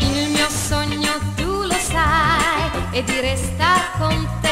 Il mio sogno tu lo sai e te